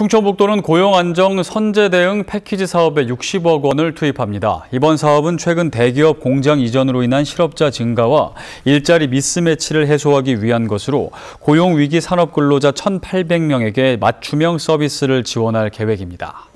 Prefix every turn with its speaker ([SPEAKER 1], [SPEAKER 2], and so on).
[SPEAKER 1] 충청북도는 고용안정 선제 대응 패키지 사업에 60억 원을 투입합니다. 이번 사업은 최근 대기업 공장 이전으로 인한 실업자 증가와 일자리 미스매치를 해소하기 위한 것으로 고용위기 산업 근로자 1,800명에게 맞춤형 서비스를 지원할 계획입니다.